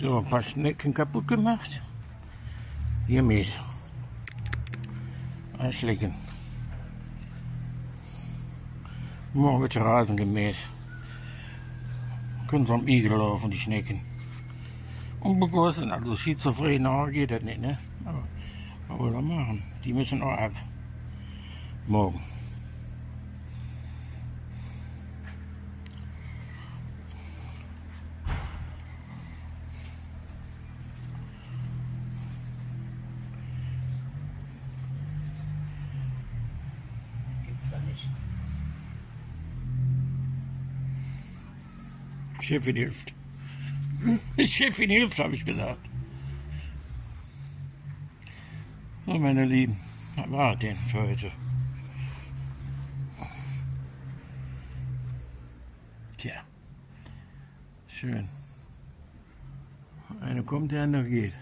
So, ein paar Schnecken kaputt gemacht. Hier mit. Einschlecken. Morgen wird der Rasen gemäht. Können sie am Igel laufen, die Schnecken. Unbegossen, also schizophren geht das nicht, ne? Aber was wollen wir machen? Die müssen auch ab. Morgen. Chefin hilft. Chefin hilft, habe ich gesagt. So, meine Lieben, was war denn für heute? Tja, schön. Eine kommt, der andere geht.